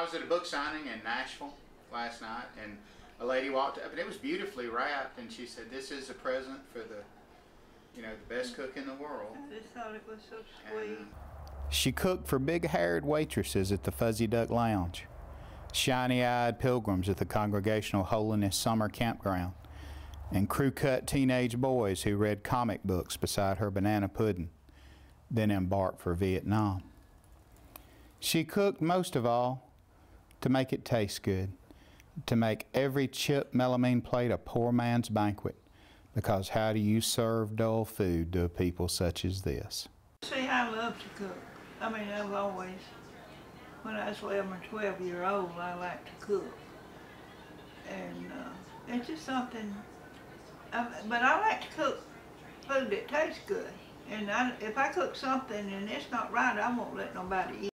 I was at a book signing in Nashville last night, and a lady walked up, and it was beautifully wrapped, and she said, "This is a present for the, you know, the best cook in the world." I just thought it was so uh, sweet. And, She cooked for big haired waitresses at the Fuzzy Duck Lounge, shiny eyed pilgrims at the Congregational Holiness Summer Campground, and crew cut teenage boys who read comic books beside her banana pudding, then embarked for Vietnam. She cooked most of all to make it taste good, to make every chip melamine plate a poor man's banquet, because how do you serve dull food to a people such as this? See, I love to cook. I mean, I've always, when I was 11 or 12 year old, I liked to cook. And uh, it's just something, I, but I like to cook food that tastes good. And I, if I cook something and it's not right, I won't let nobody eat.